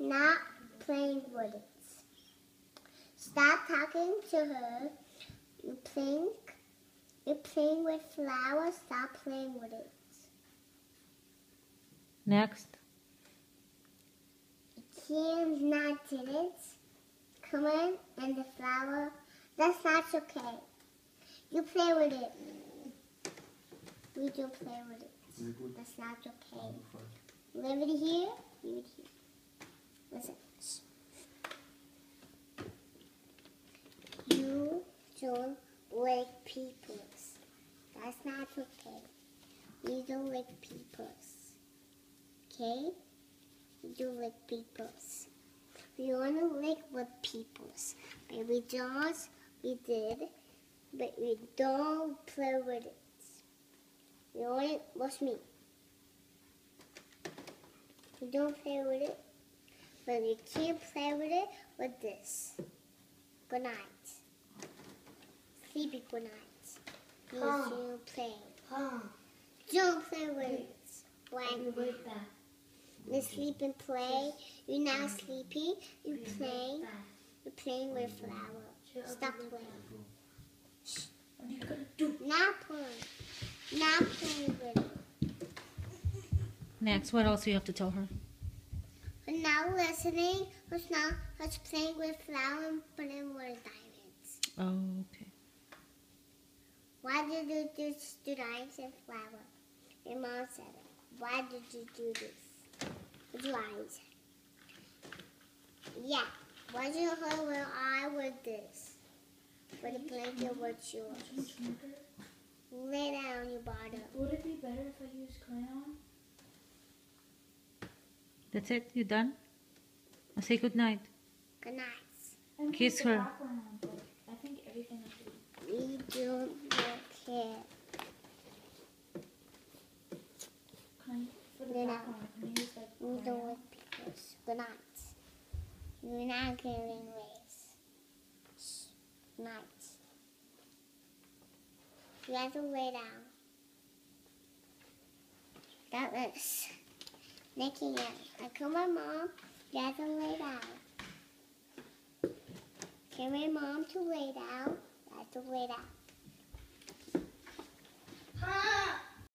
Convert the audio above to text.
not playing with it. Stop talking to her. You playing, you're playing with flowers. Stop playing with it. Next. Kim's not did it. Come on, and the flower. That's not okay. You play with it. We do play with it. That's not okay. Leave it here. Leave it here. Listen. You don't like peoples. That's not okay. You don't like peoples. Okay? You don't like peoples. We want to lick with peoples. Baby dolls, we did, but we don't play with it. We only, watch me. We don't play with it, but you can't play with it with this. Good night. Sleepy good night. You Huh. don't play. Huh. Don't play with it. I'll When right back. you sleep and play, you're not sleepy, You play. playing, Back. you're playing with flower. Sure, Stop playing. back. What are you gonna do? Not playing. Not playing with it. Next. What else do you have to tell her? But now listening, who's now who's playing with flowers and putting with diamonds. Oh, okay. Why did you do this to diamonds and flower? Your mom said it. Why did you do this? With your eyes. Yeah. Why did you hold where I with this? For the blanket was yours. Lay down, you bottom. Would it be better if I use crayon? That's it. You done? I'll say good night. Good night. Kiss her. I think everything I do. We don't care. Can I, for the Then I- background, can I use like We don't like people's. Good night. You're not getting. Shh. Night. You have to lay down. That is. Making it. I call my mom. You have to lay down. Tell my mom to lay down. You have to lay down. Ha!